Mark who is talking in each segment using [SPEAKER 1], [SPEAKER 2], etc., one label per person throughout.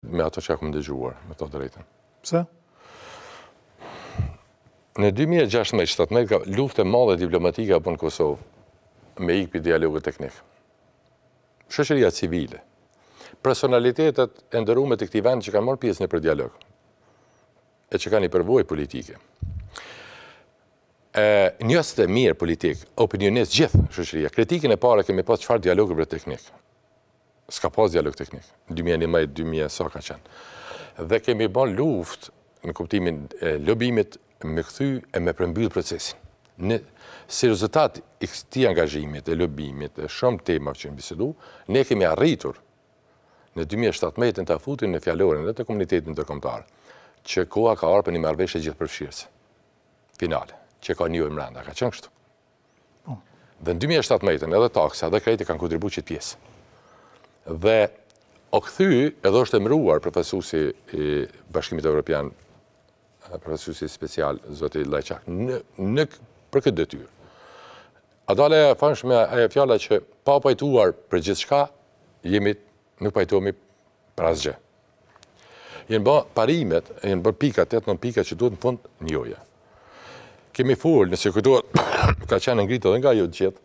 [SPEAKER 1] Me ato që ja kemi dëgjuar, me të drejtën.
[SPEAKER 2] Pse?
[SPEAKER 1] Në 2016-2017 ka luftë e madhe diplomatike bon Kosova me ikë pi dialogut teknik. Shoqëria civile, personalitetet e nderume të këtij vendi që kanë marrë pjesë nëpër dialog, e që kanë ni përvojë politike. Njohës të mirë politikë, opinionistë, gjithë shoqëria, kritikën e parë kemi pas çfarë dialogu teknik. S'ka pas dialog teknik. Dy mijë e njëmbëdhjetë, dy mijë e sa ka qenë. Dhe kemi ba luftë në kuptimin e lobimit me kthy e me përmbyll procesin. Si rezultat i këtij angazhimit e lobimit e shumë temave që kemi bisedu, ne kemi arritur në dy mijë e shtatëmbëdhjetë ta futim në fjalorin edhe të komunitetit ndërkombëtar që koha ka ardh për një marrëveshje gjithëpërfshirëse. Finale, që ka njohje mrenda, ka qenë kështu. Dhe në 2017 edhe taksa dhe krejt kanë kontribu në qët pjesë. Dhe u kthy edhe është emruar përfaqësuesi i Bashkimit Evropian, përfaqësuesi special, zoti Lajçak, për këtë detyrë. A dalë e famshmja fjala që pa u pajtuar për gjithçka, jemi Nuk pajtohemi për asgjë. Janë bë parimet, janë bërë pikat, 8 9 pika që duhet në fund njohja. Kemi fol, nëse kujtohet, ka qenë ngritur edhe nga ajo gjithë,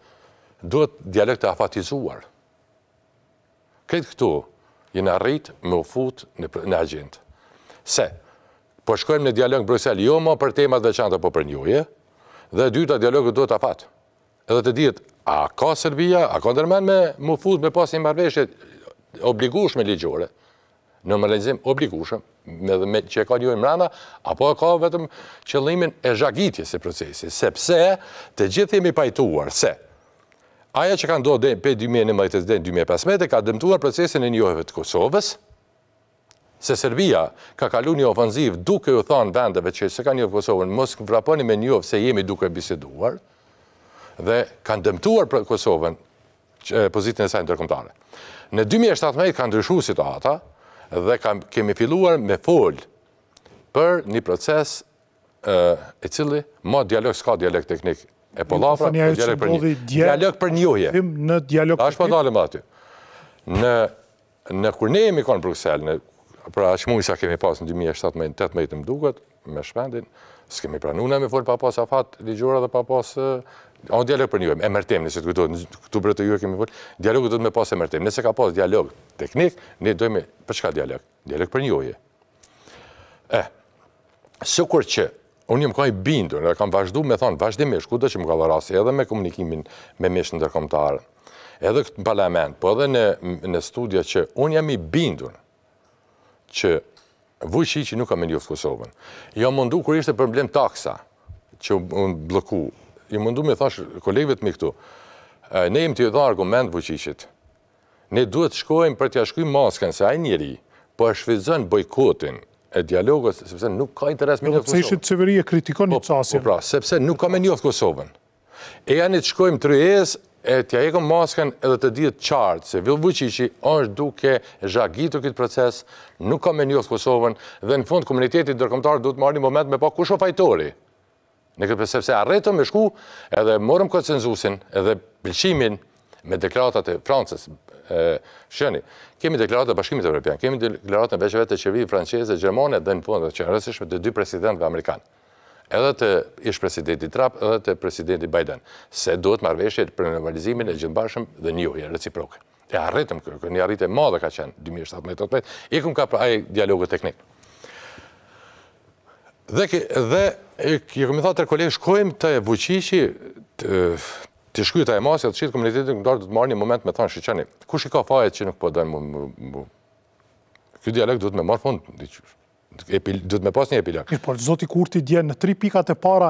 [SPEAKER 1] duhet dialog të afatizuar. Krejt këto janë arrit me u fut në, në agjendë. Se, po shkojmë në dialog në Bruxelles, jo më për tema të veçanta, po për njohje, dhe e dyta dialogut i duhet afat. Edhe të dihet, a ka Serbia, a ka ndërmend me u fut me pas një marrëveshje të obligueshme ligjore, normalizim të obligueshëm, që e ka njohjen mrena, apo e ka vetëm qëllimin e zhagitjes së procesit, sepse të gjithë jemi pajtuar se ajo që ka ndodhur prej dy mijë e njëmbëdhjetë deri në dy mijë e pesëmbëdhjetë e ka dëmtuar procesin e njohjeve të Kosovës, se Serbia ka kalu në ofensivë duke u thanë vendeve që s'e kanë njohë Kosovën mos vraponi me njohë se jemi duke biseduar dhe ka dëmtuar për Kosovën pozitën e saj ndërkombëtare. Në 2017 ka ndryshu situata dhe ka, kemi filluar me fol për një proces i cili ma dialog s'ka dialog teknik e pallavra, po dialog për njohje. Dialog për njohje.
[SPEAKER 2] Në dialog
[SPEAKER 1] teknik. Ashtë po dalëm aty. Në Në kur ne jemi kon Bruksel, në pra qaq muaj sa kemi pas në 2017, 18 më duket, me Shpendin, s'kemi pranu ne me folë pa pas afat ligjor dhe pa pas o dialog për njohje, emërtim, nëse të kujtohet, këtu te ju e kemi folë, dialogu duhet me pas emërtim, nëse ka pas dialog teknik, ne dojmë, për çka dialog? Dialog për njohje. E, sikur që Unë jam kaq i bindur dhe kam vazhduar me thënë vazhdimisht kudo që më ka dhënë rasti edhe me komunikimin me miqtë ndërkombëtarë, edhe këtu në Parlament, po edhe në në studio që unë jam i bindur që Vuçiqi nuk ka me njoftë Kosovën. Jam mundu kur ishte problem taksa që u blloku. Jam mundu me thanë kolegëve të mi këtu. Ne jemi tu i dhanë argument Vuçiqit Ne duhet të shkojmë për t'ia shkymë maskën se ai njeri po e shfrytëzon bojkotin e dialogut sepse nuk ka interes me njoftë
[SPEAKER 2] Kosovën. Edhe pse ishit qeveri e kritikoni qasjen.
[SPEAKER 1] Po pra, sepse nuk ka me njoftë Kosovën. Ejani të shkojmë tryezë e t'ia hekum maskën edhe të dihet qartë se Vuçiqi është duke zhagitur këtë proces, nuk ka me njoftë Kosovën dhe në fund komuniteti ndërkombëtar duhet marrë një moment me pa kush â fajtori. Në këtë sepse arritëm me shku edhe morëm konsenzusin edhe pëlqimin me deklaratat e Francës, shihni, kemi deklaratën e Bashkimit Europian, kemi deklaratën veç e veç të qeverisë franceze, gjermane dhe në fund dhe që më rëndësishme të dy presidentve amerikanë edhe të ish presidentit Trump edhe të presidentit Biden, se duhet marrëveshje për normalizimin e gjithëmbarshëm dhe njohje reciproke. e arritëm, kjo një arritje e madhe ka qenë, 2017-2018, ikëm ka prej atij dialogut teknik. Dhe, dhe e, i kemi thanë kolegë, shkojmë te Vuçiqi, të, t'i shkyhet maska, të shohë komuniteti ndërkombëtar, duhet të marrë një moment me thonë, shiqoni, kush i ka fajet që nuk po dojnë mu, mu, mu, Ky dialog duhet me marrë fund, duhet me pas një epilog.
[SPEAKER 2] Mirë, por Zoti Kurti dje në tri pikat e para